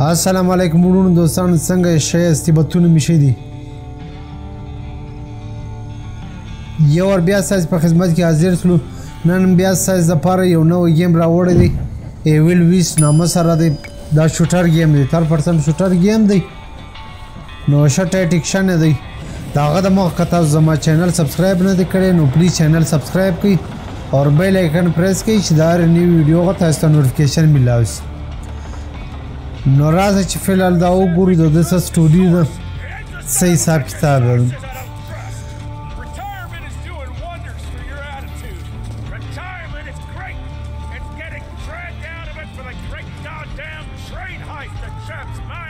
السلام علیکم ورونو دوستان څنګه شې استبتون مشه دي یو ور بیا ساز په خدمت کې حاضر شلو نن بیا ساز د پاره یو نو گیم راوړی دی ایویل ویس نامه سره دی دا شوټر گیم دی تر پرسن شوټر گیم دی نو شه ټه ټیک شه نه دی دا هغه د مخ کته زما چینل سبسکرایب نه دی کړی نو پلیز چینل سبسکرایب کړئ او بیل آیکن پریس کړئ چې دا هر نیو ویډیو غو تاسو ته نوټیفیکیشن ملاو شي نو راځه چې فلال دا وګورو د دې سټوري ده څه حساب کتاب ده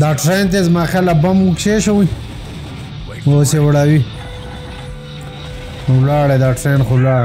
دا ټرین ته زما خلا بم وکښې شوی اوس یې وړاوي ولاړه دا ټرین خو لاړ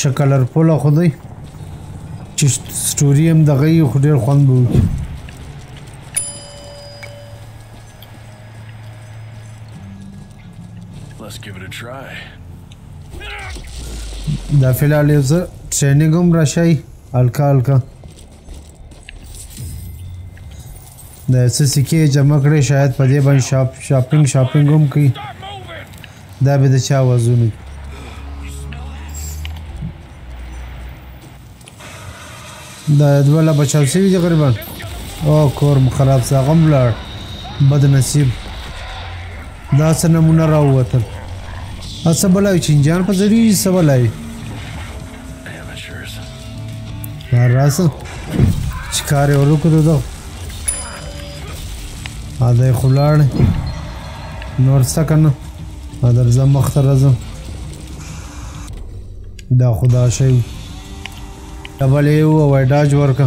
شکلر پوله خو دی چې سټوري هم دغه یې خو ډېر خوند به وکړي دا فلال یو زه ټریننګ هم راشي هلکه هلکه د څه سکه جمع کړې شاید په دې باندې شاپ شاپینګ شاپینګ هم کوي دا به د چا وزونه دا دوله بچاو سوي دي غریبان او کور خراب سا غم لړ بد نصیب دا څه نمونه راووتل اڅه بلای چنجان په ضروري څه بلای دا راسه چې کار یې ورکړو دا ا دې خلاړ نور څه کنه ا درځه مخ ته راځم دا خدا شي ډبل یو وای ډاج ورکه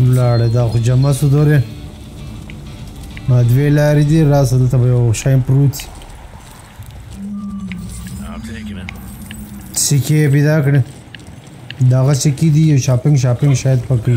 لاړه دا خو جمع سو دوره ما دوی لارې دي راسه دلته به یو شایم پروت سکې پیدا کړې دغه سکې دي یو شاپینګ شاپینګ شاید پکې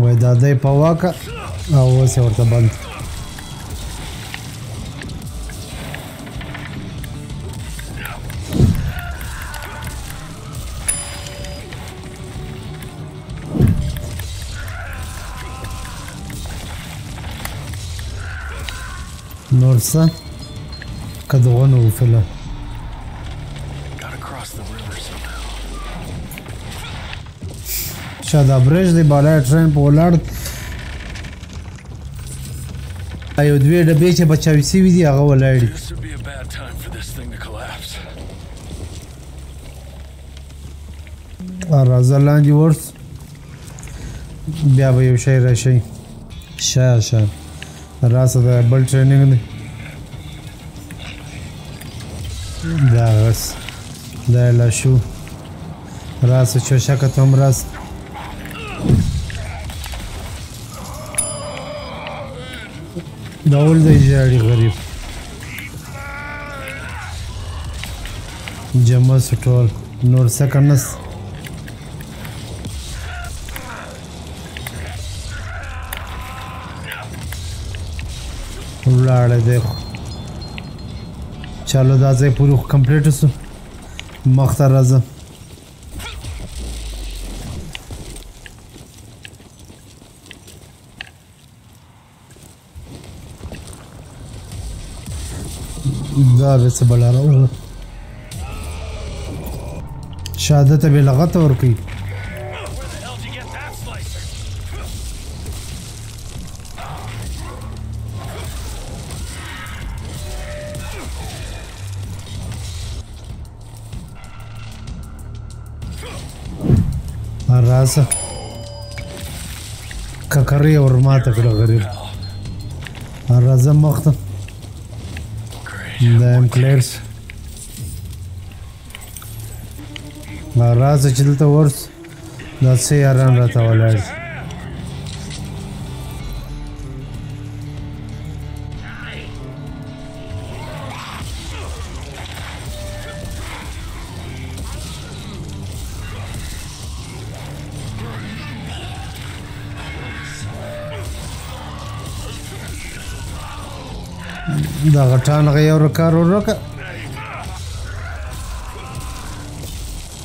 وای دا دی په واکه او اوس یې ورته بند نور څه که دغونه وفله شه دا برج دی بالا ټرین په ولاړ ایو دوی ډبې چې بچاوي سی وی دی هغه ولاړ راځه لاندې ورس بیا به یو شی راشي شه شه راسه دا بل ټریننګ دی دا غس دا لا شو راسه چوشکه ته هم راسه دا ول دی ژاړي غریب جمع سټول نور څه کنه ولاړه دی خو چلو دا ځای پورې خو کمپلیټ سو مخ ته راځه دا به څه بلاره وو شاده ته به لغته ورکړي راځه ککرې اور ماته کړه غریب راځه مخ ته دا ام کلیرز راځه چې دلته ورس دا څه یاران راته ولاړ دي دا غټان غي او کار ورکه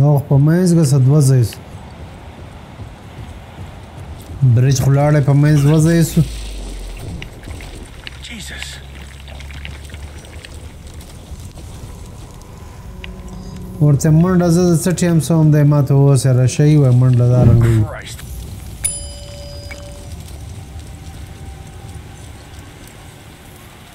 یو په منځ کې څه دوه ځای سو برج خو لاړی په منځ دوه ځای سو ورته منډه زه د څه ټیم سوم دی ما ته اوسه راشي و منډه دا رنګوي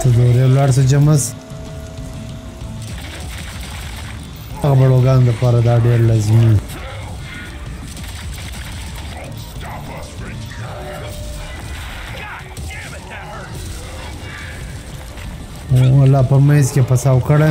ته ګورې لاړ څه جمز هغه بړوګان د پاره دا ډېر لازمي ولا په مېز کې پساو کړه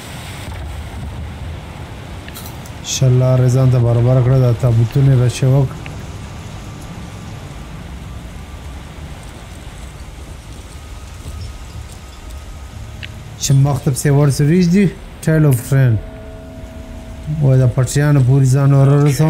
شل لارې ځان ته برابر کړه دا تابوتونه را شوک چې مختب سي ورس ریج دی ټیل اف ټرین و دا پټیانو پوری ځان ور رسو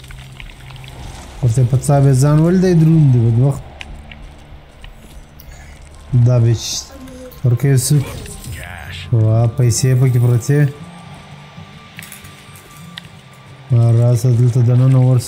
ورته په څا به ځان ول دی درون دی بد وخت دا بیچ ورکه سو وا پیسې پکې پرته راځه دلته دننه ورس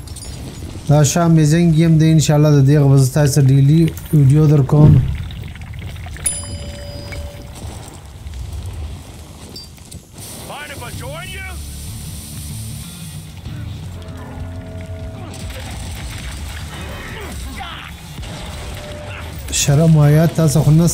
دا شام میزنګ یم د ان شاء الله د دې غوځ تاسو ډیلی ویډیو در کوم شرم وایا تاسو خو نس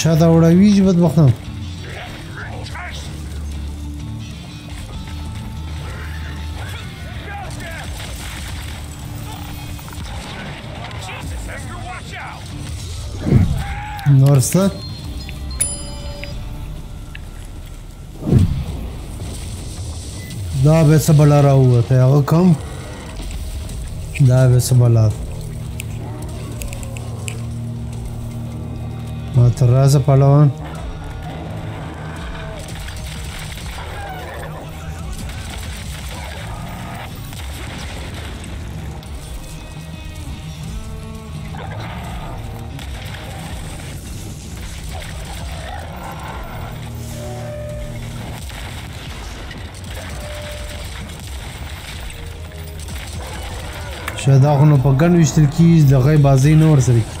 شاده وړوي چې بدبختان Norse دا به څه بل راوته هغه کم دا به څه بل ما تر راځه پلوان شه دا خو نو په ګن وشتل کیږي د غي بازي نور سره کی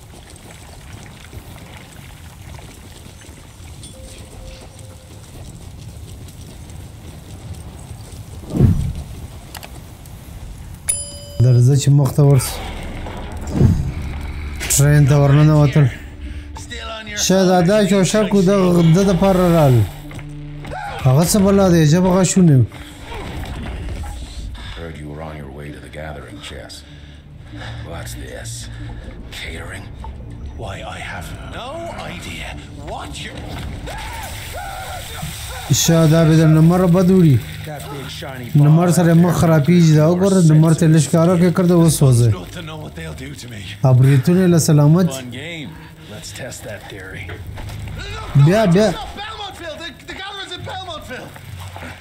درځه چې مخ ته ورس ټرین ته ورننه وتل شاید ادا کې او شکو د د د پر رال هغه څه بلا دی جب غشونه What's this? Catering? Why, I have no idea what you... شا دا به د نمر بد وړي نمر سره مخ خرابېږي دا وګوره نمر ته لږ کار وکړه کړ د وسوځه ابریتونه له سلامت بیا بیا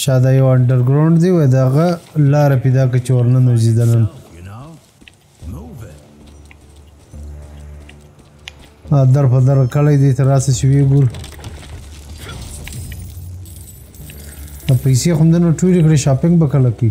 شاده یو انډرګراوند دی و دغه لار پیدا کړ چې ورننه وځي دنن در په در کړی دی تر راسه چې وی ګور پیسې خوندنه ټولې کړې شاپینګ به کله کوي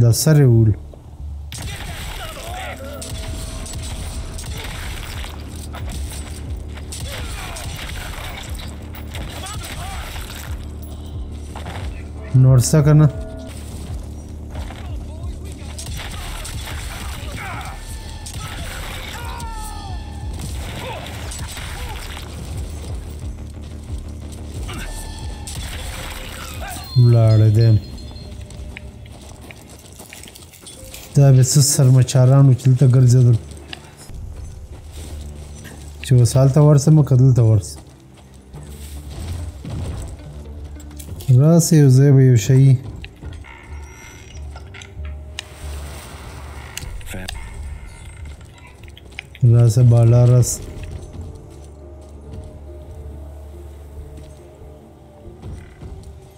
دا سره ول نور څه کنه Lord of them. دا به څه سرمچارانو چې دلته ګرځېدل چې اوس هلته ورسم که دلته ورسم راسه یو ځای به یو شي راسه بالا راس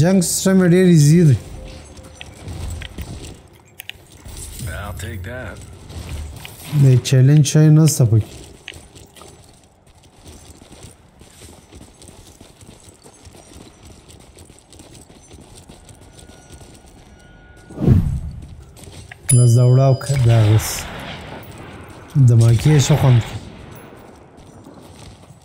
جنگ سره مې ډېر ایزي دی د چیلنج شای نه سته پکې له زوړاو که دا غس دماغي شخوند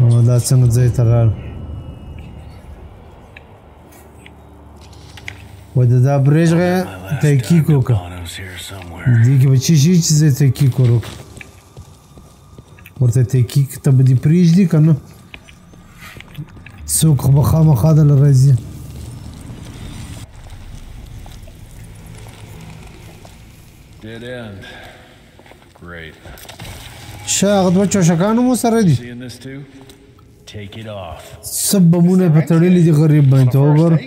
او دا څنګه ځای ته راړ و د دا برېج غه تحقیق وکړه دې کې به چی شي چې زه تحقیق وکړم ورته تحقیق ته به دې پریږدي که نه څوک به خامخا دله راځي Dead end. Great. شه هغه دوه چوشکانو مو سره دي څه بمونه په تړلي دي غریب باندې ته وګوره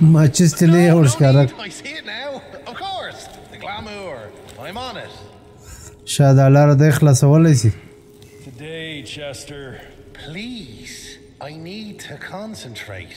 ماچس ته لې اور ښکاره شه دا لاره د خلاصولی سي Today, Chester. Please, I need to concentrate.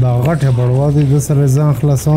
دا غټه بړوا دې د سره ځان خلاصو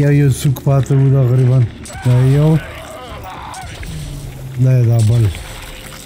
یا یو څوک پاتې وو دا غریبان دا یو دا دا بل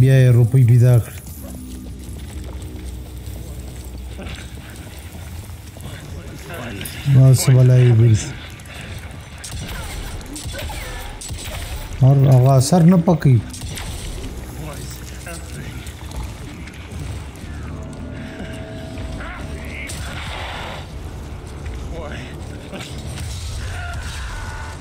بیا یې روپۍ پیدا کړ نو څه بلا یې ګرځي اور هغه اثر نه پکې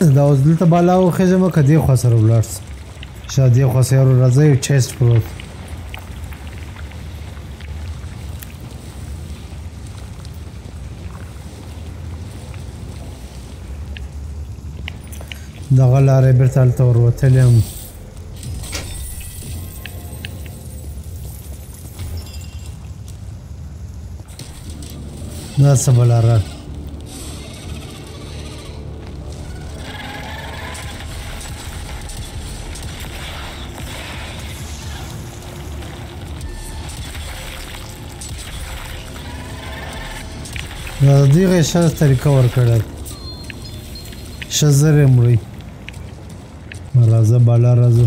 دا اوس دلته بالا او خځه مکه دی خو سره ولرس شا دی خو سره راځي او چیست پروت دغه لارې بیرته هلته وروتلی یم دا څه بله لاره دا دیغه شر طریقه ور کړه شزر مړی راځه بالا راځه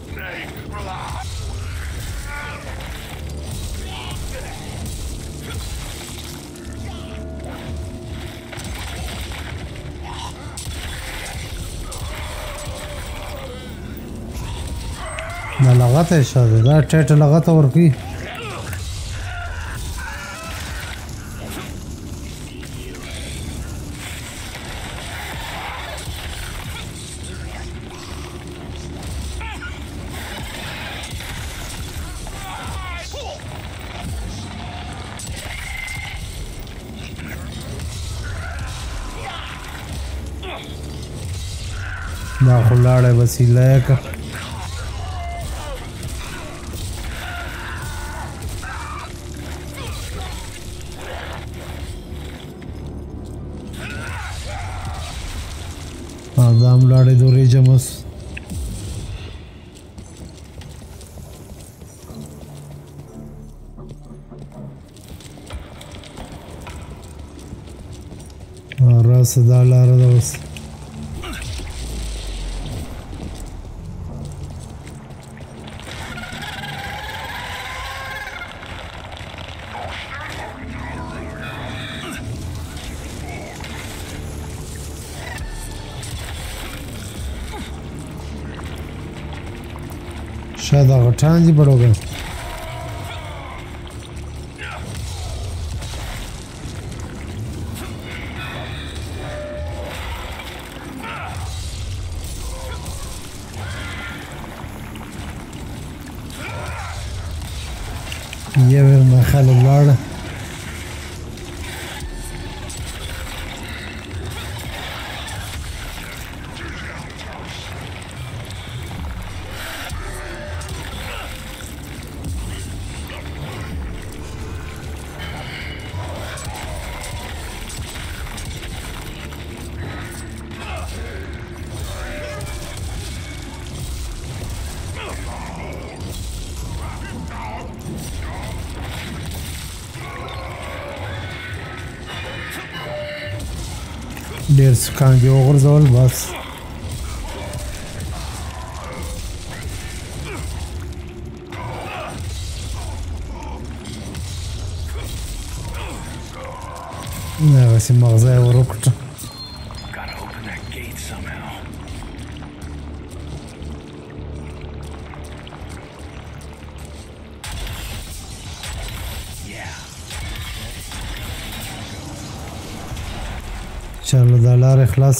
دا لغته شو دا ټټ لغته ورکی دا خو لاړه وسیله که دام لاړې دورې جمس راس دا لار ده اوس شاید هغه ټان دي بړوګه یو مخاله لاړه ډیر سکان دی وغورځول بس دغسې مغزه یې ورک کړ چلو دا لار خلاص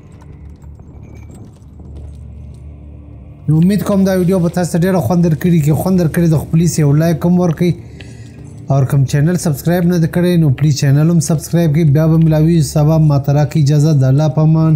نو امید کوم دا ویډیو به تاسو ډیره خوند درکړي کې خوند درکړي د خپل سي یو لایک کوم ورکي او کوم چینل سبسکرایب نه کړی نو پلی چینل هم سبسکرایب کړئ بیا به ملاوي سبا ماترا کی اجازه د الله پامان